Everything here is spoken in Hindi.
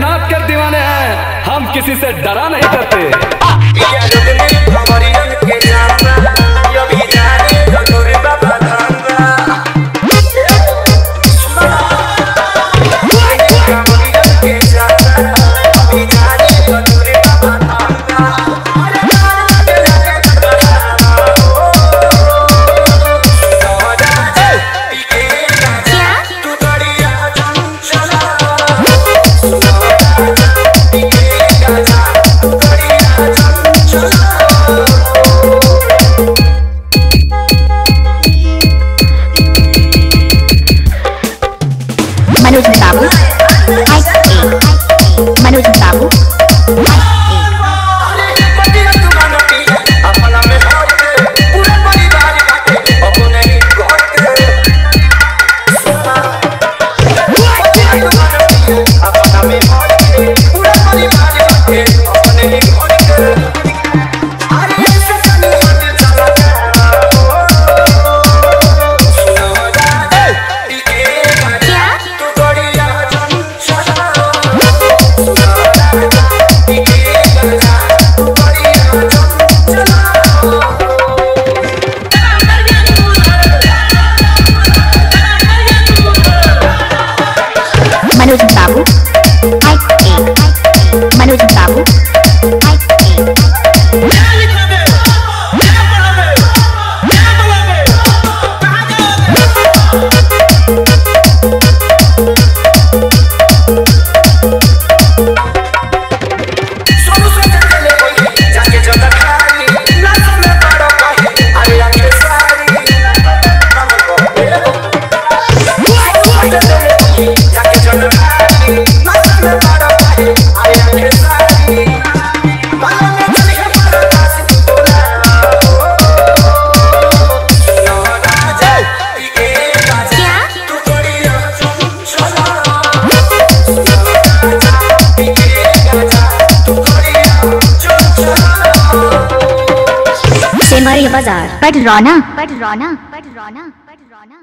नाच कर दीवाने हैं। हम किसी से डरा नहीं करते। ah! 打不 resultado बाज़ार। बट रौना बट रौना बट रौना बट रौना